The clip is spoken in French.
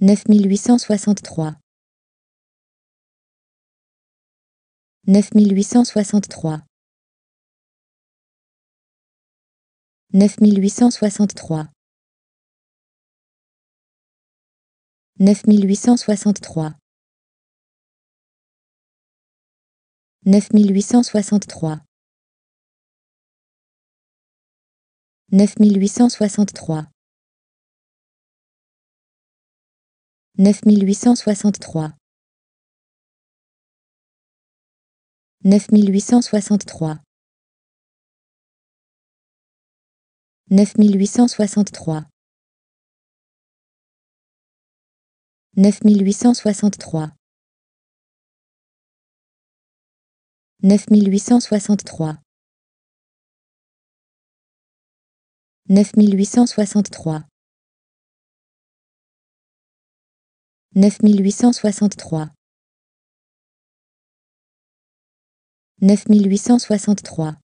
9863. 9863. 9863. 9863. 9863. 9863. huit cent soixante-trois neuf mille huit cent soixante-trois 9863. 9863. 9863. 9863. 9863. 9863. 9863 9863